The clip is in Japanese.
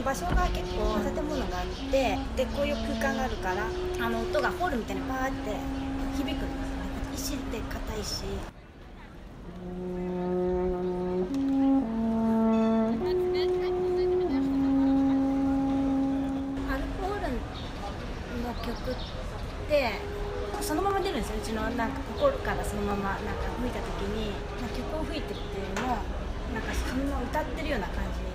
も場所が結構建物があってでこういう空間があるからあの音がホールみたいにパーって響くんですよね。石って硬いし。アルコールの曲ってそのまま出るんですよ。うちのなんか心からそのままなんか吹いた時に曲を吹いてるっていうよりもなんかそのまま歌ってるような感じ